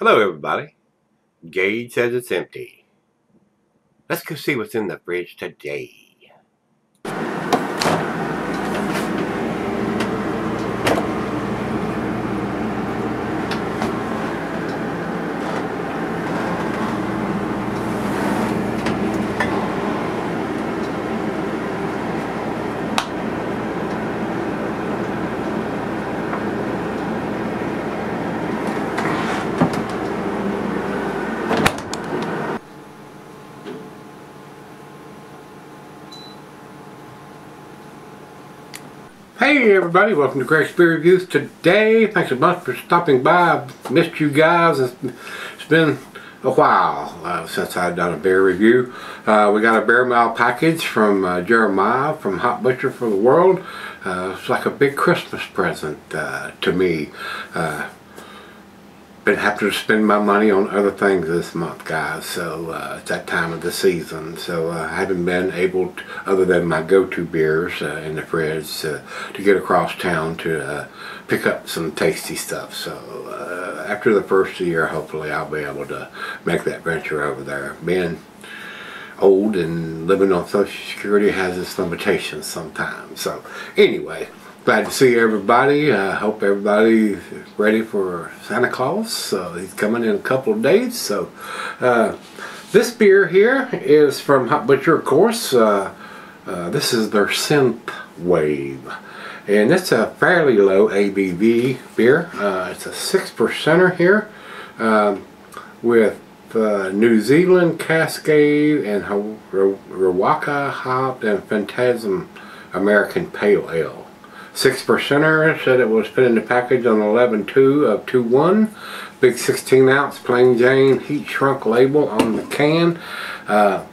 Hello, everybody. Gage says it's empty. Let's go see what's in the fridge today. Hey everybody, welcome to Greg's Beer Reviews. Today, thanks a bunch for stopping by. I've missed you guys. It's, been a while uh, since I've done a bear review. Uh, we got a bear mile package from uh, Jeremiah from Hop Butcher for the World. Uh, it's like a big Christmas present uh, to me. Been having to spend my money on other things this month guys so uh, it's that time of the season. So uh, I haven't been able to, other than my go-to beers uh, in the fridge uh, to get across town to uh, pick up some tasty stuff. So uh, after the first year hopefully I'll be able to make that venture over there. Being old and living on social security has its limitations sometimes. So anyway glad to see everybody. I uh, hope everybody ready for Santa Claus. Uh, he's coming in a couple of days. So uh, this beer here is from Hop Butcher, of course. Uh, uh, this is their Synth Wave. And it's a fairly low ABV beer. Uh, it's a six percenter here um, with New Zealand Cascade and Riwaka Hop and Phantasm American Pale Ale. Six percenter said it was put in the package on 11-2 of 2-1. Big 16 ounce plain Jane heat shrunk label on the can. Uh,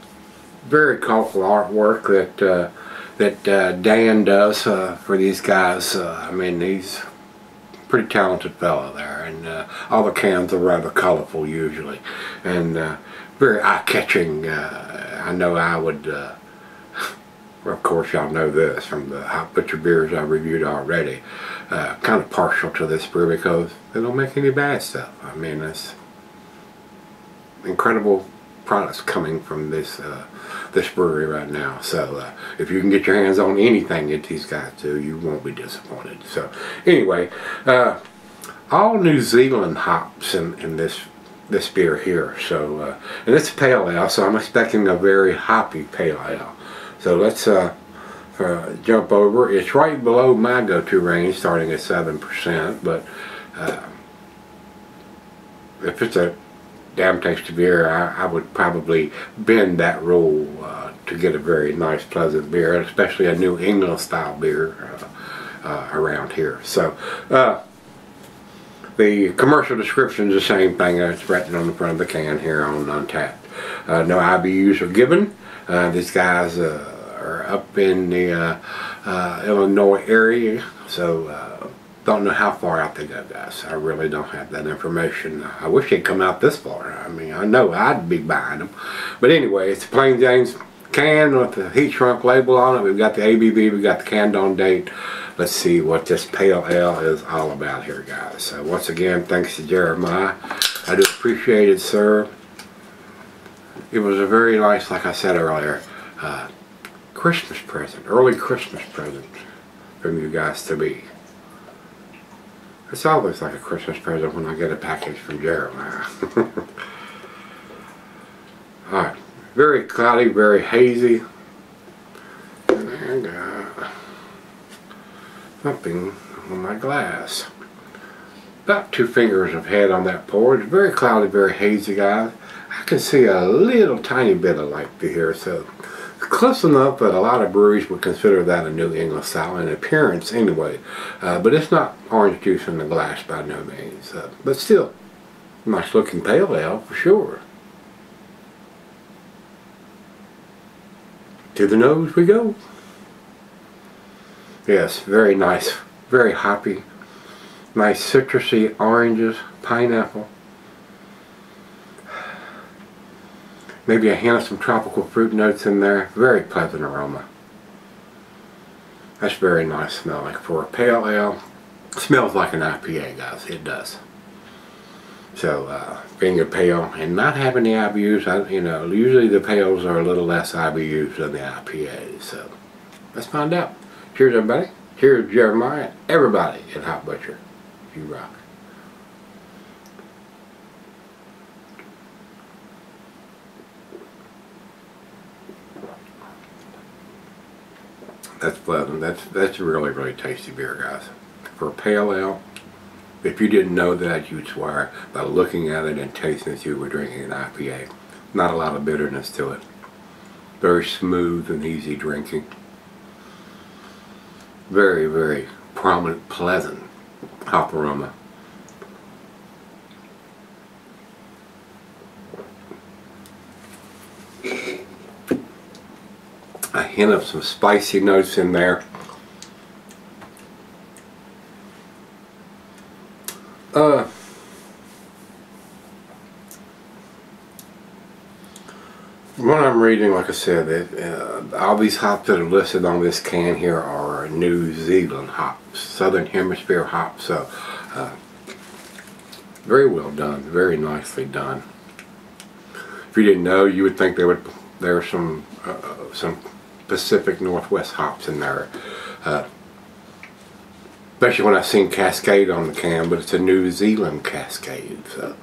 very colorful artwork that uh, that uh, Dan does uh, for these guys. Uh, I mean, he's pretty talented fellow there, and uh, all the cans are rather colorful usually, and very eye-catching. I know I would of course, y'all know this from the Hop Butcher beers I reviewed already. Uh, kind of partial to this brew because they don't make any bad stuff. I mean, it's incredible products coming from this uh, this brewery right now. So uh, if you can get your hands on anything that these guys do, you won't be disappointed. So anyway, uh, all New Zealand hops in, in this this beer here. So uh, and it's pale ale, so I'm expecting a very hoppy pale ale. So let's uh, uh, jump over. It's right below my go-to range, starting at 7%, but uh, if it's a damn tasty beer, I, I would probably bend that rule uh, to get a very nice, pleasant beer, especially a New England style beer uh, uh, around here. So, the commercial description is the same thing that's written on the front of the can here on Untappd. no IBUs are given. these guys are up in the uh, uh, Illinois area, so uh, don't know how far out they go, guys. I really don't have that information. I wish they'd come out this far. I mean, I know I'd be buying them. But anyway, it's a Plain James can with the heat shrunk label on it. We've got the ABV, we've got the canned on date. Let's see what this pale ale is all about here, guys. So once again, thanks to Jeremiah. I do appreciate it, sir. It was a very nice, like I said earlier, Christmas present, early Christmas present from you guys to me. It's always like a Christmas present when I get a package from Jeremiah. Alright, very cloudy, very hazy. And uh, something on my glass. About two fingers of head on that pour. It's very cloudy, very hazy, guys. I can see a little tiny bit of light through here, so close enough that a lot of breweries would consider that a New England style in appearance anyway. Uh, but it's not orange juice in the glass by no means. Uh, but still, nice looking pale ale for sure. To the nose we go. Yes, very nice, very hoppy. Nice citrusy oranges, pineapple. Maybe a hint of some tropical fruit notes in there. Very pleasant aroma. That's very nice smelling for a pale ale. Smells like an IPA, guys. It does. So uh, being a pale and not having the IBUs, I, you know, usually the pales are a little less IBUs than the IPAs. So let's find out. Cheers, everybody. Cheers, Jeremiah. Everybody at Hop Butcher. You rock. That's pleasant. That's that's a really really tasty beer, guys. For a pale ale, if you didn't know that, you'd swear by looking at it and tasting that you were drinking an IPA. Not a lot of bitterness to it. Very smooth and easy drinking. Very very prominent, pleasant hop aroma. Hint of some spicy notes in there. Uh, what I'm reading, like I said, it, uh, all these hops that are listed on this can here are New Zealand hops, Southern Hemisphere hops. So, uh, very well done, very nicely done. If you didn't know, you would think there would there are some uh, some Pacific Northwest hops in there. Uh, especially when I seen Cascade on the can, but it's a New Zealand Cascade. So.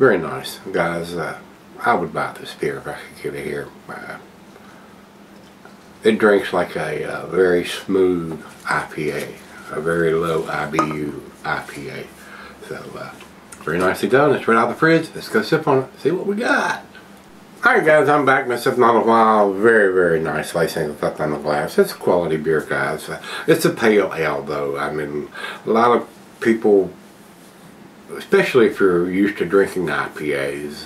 Very nice. Guys, uh, I would buy this beer if I could get it here. Uh, it drinks like a uh, very smooth IPA, a very low IBU IPA. So, uh, very nicely done. It's right out of the fridge. Let's go sip on it, see what we got. Alright guys, I'm back. Sipping on a while. Very, very nice lacing effect on the glass. It's quality beer, guys. It's a pale ale, though. I mean, a lot of people, especially if you're used to drinking IPAs,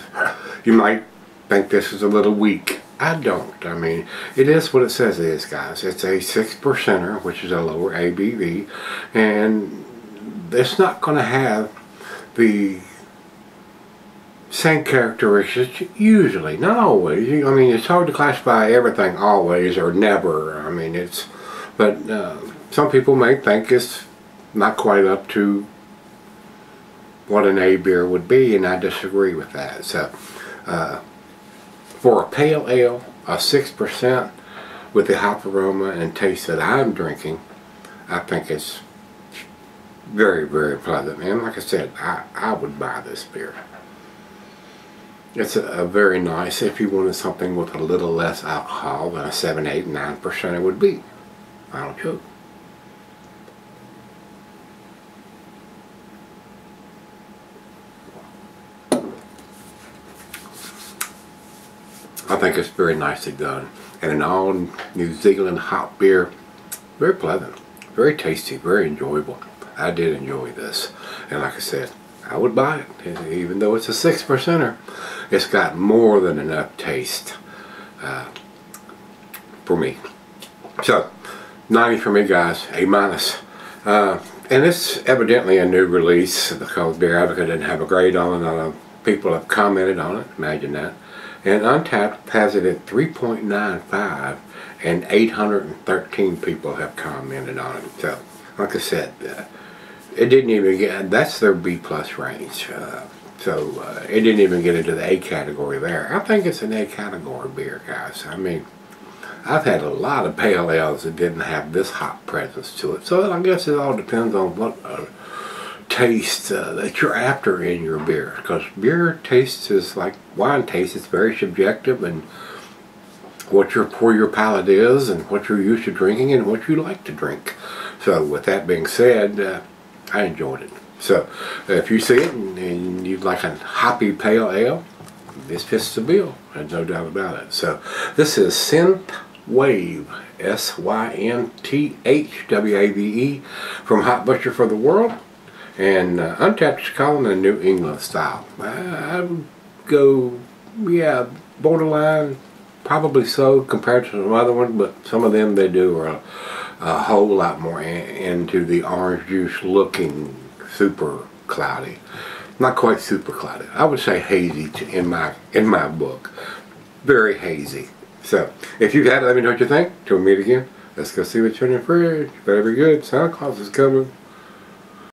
you might think this is a little weak. I don't. I mean, it is what it says it is, guys. It's a 6 percenter, which is a lower ABV, and it's not going to have the same characteristics usually not always. I mean it's hard to classify everything always or never. I mean it's but uh, some people may think it's not quite up to what an A beer would be and I disagree with that. So uh, for a pale ale a 6% with the hop aroma and taste that I'm drinking I think it's very very pleasant. And like I said I, I would buy this beer it's a, a, very nice, if you wanted something with a little less alcohol than a 7, 8, 9% it would be. I don't joke. I think it's very nicely done. And an all New Zealand hop beer, very pleasant, very tasty, very enjoyable. I did enjoy this. And like I said, I would buy it, even though it's a six percenter. It's got more than enough taste uh, for me. So, 90 for me, guys. A minus. Uh, and it's evidently a new release because Beer Advocate didn't have a grade on it. Uh, people have commented on it. Imagine that. And Untappd has it at 3.95 and 813 people have commented on it. So, like I said, uh, it didn't even get, that's their B plus range. Uh, so uh, it didn't even get into the A category there. I think it's an A category beer, guys. I mean, I've had a lot of pale ales that didn't have this hop presence to it. So I guess it all depends on what uh, taste uh, that you're after in your beer. Because beer tastes is like wine taste. It's very subjective and what your pour your palate is and what you're used to drinking and what you like to drink. So with that being said, uh, I enjoyed it. So if you see it and, and you'd like a hoppy pale ale, this fits the bill. There's no doubt about it. So this is Synth Wave, S-Y-N-T-H-W-A-V-E from Hop Butcher for the World. And uh, Untappd is calling a New England style. I, I would go, yeah, borderline, probably so compared to some other ones, but some of them they do are a whole lot more in, into the orange juice looking super cloudy. Not quite super cloudy. I would say hazy in my in my book. Very hazy. So, if you've had it, let me know what you think. Till we meet again, let's go see what's in the fridge. Better be good. Santa Claus is coming.